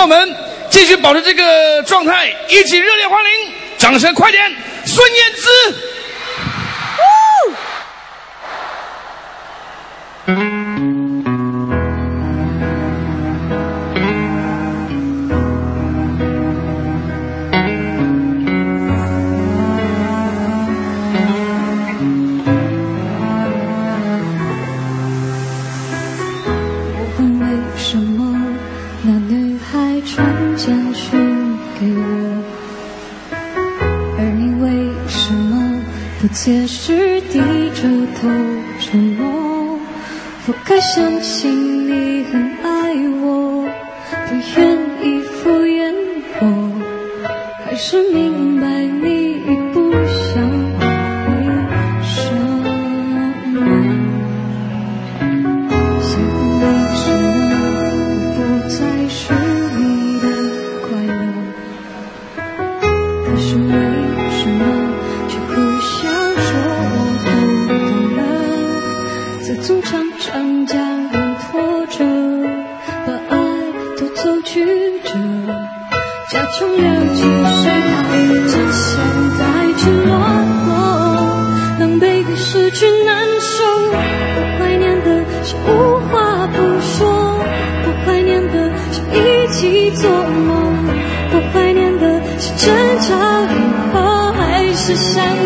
让我们继续保持这个状态，一起热烈欢迎，掌声快点，孙燕姿。解释低着头沉默，不该相信。着假装了解是怕真相太赤裸裸狼狈比失去难受我怀念的是无话不说。我怀念的是一起做梦。我怀念的是争吵以后还是相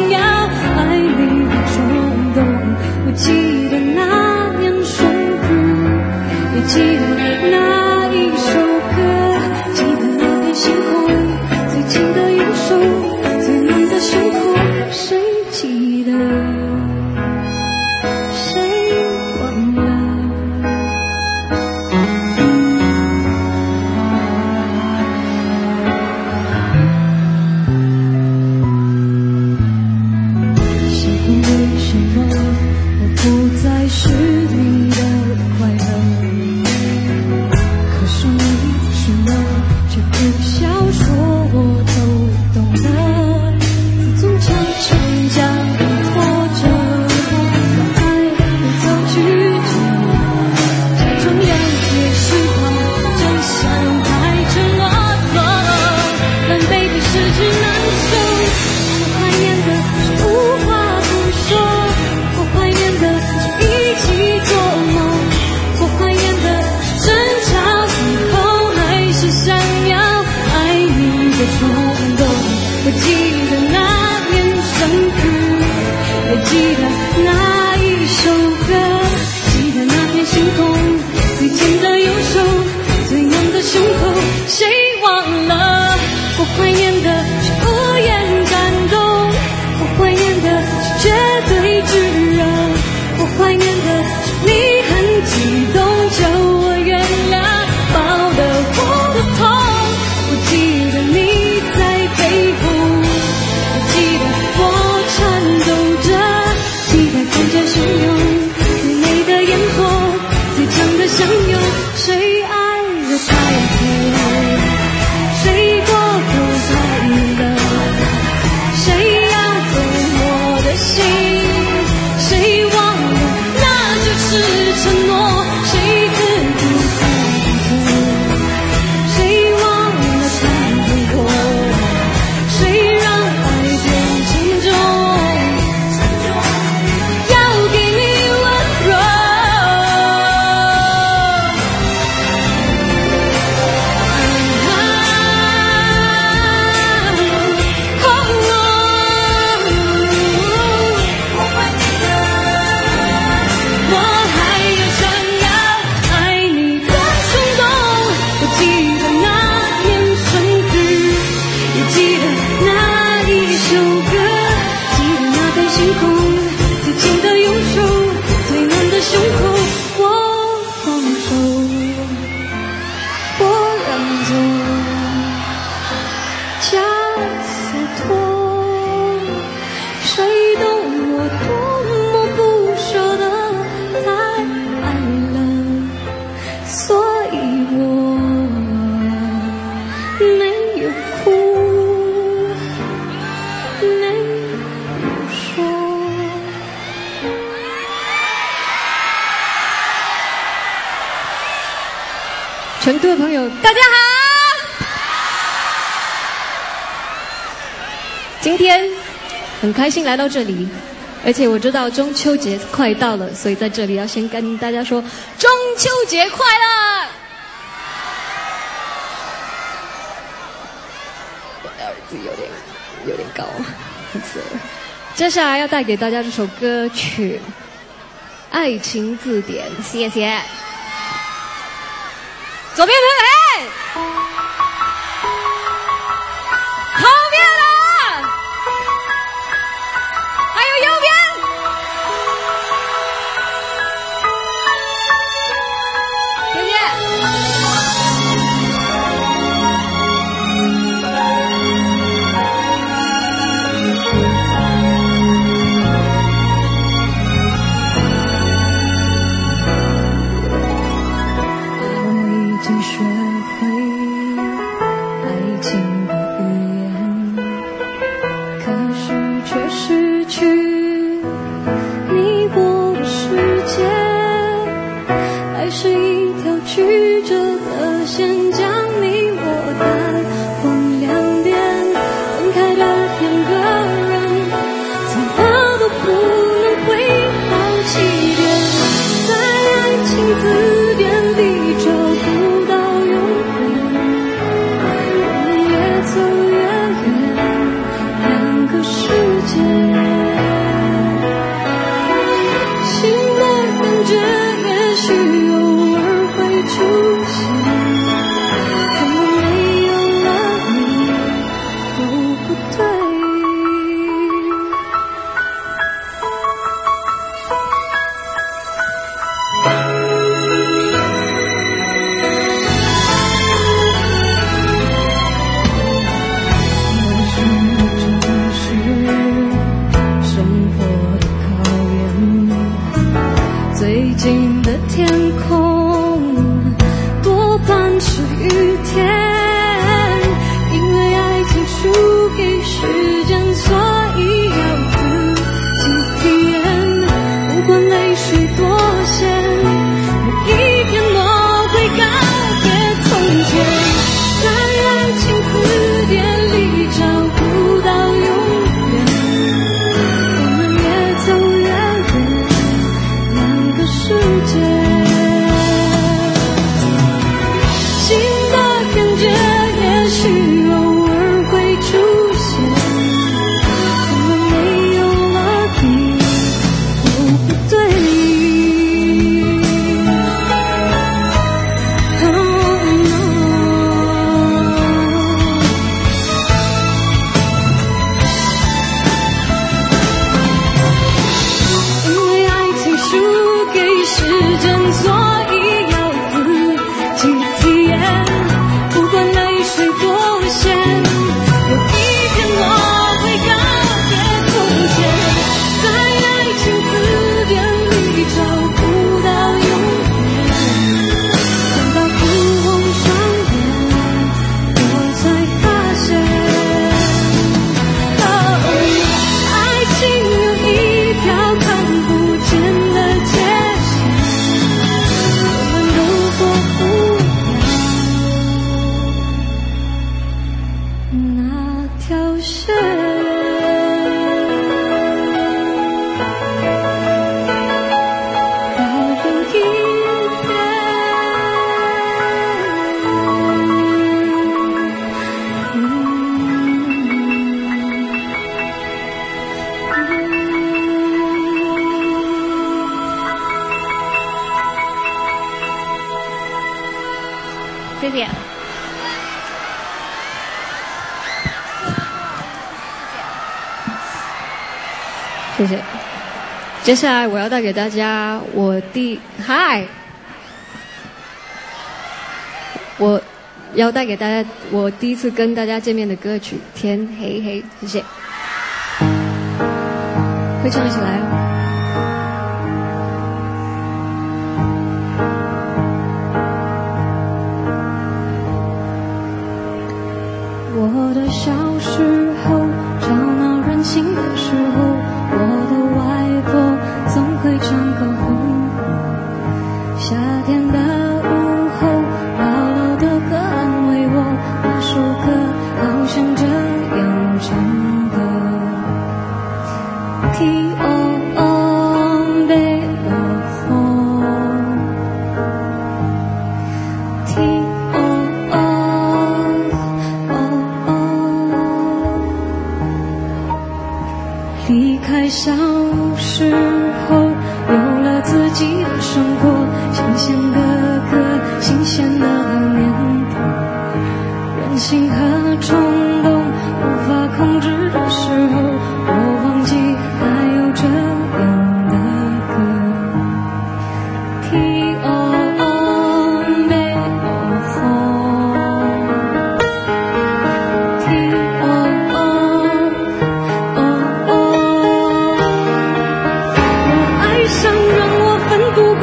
各位朋友，大家好。今天很开心来到这里，而且我知道中秋节快到了，所以在这里要先跟大家说中秋节快乐。我的儿子有点有点高，黑色。接下来要带给大家这首歌曲爱情字典，谢谢。左边那条线。再见。谢谢。接下来我要带给大家我第嗨，我要带给大家我第一次跟大家见面的歌曲《天黑黑》，谢谢，会唱起来。我的小时这样唱歌。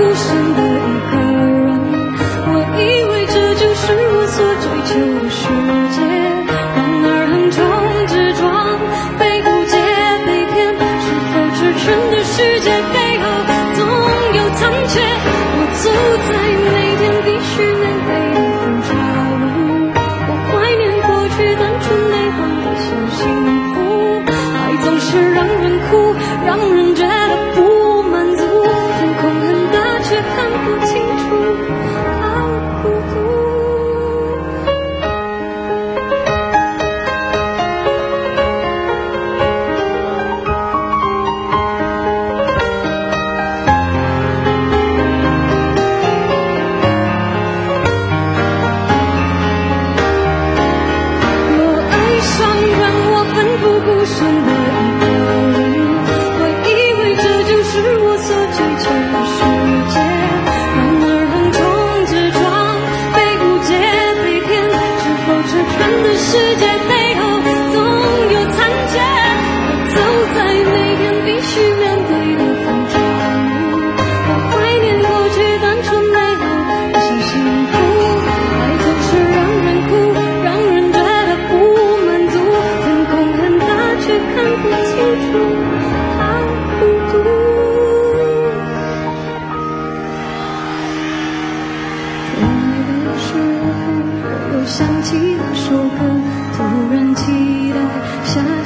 故事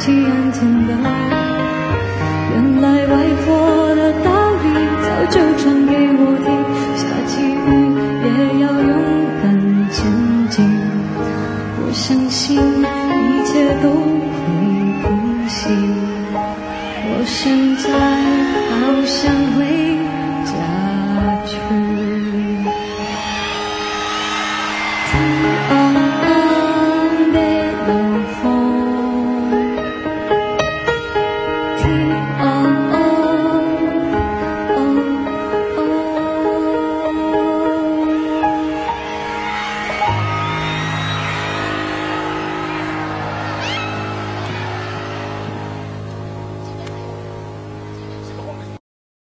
西安天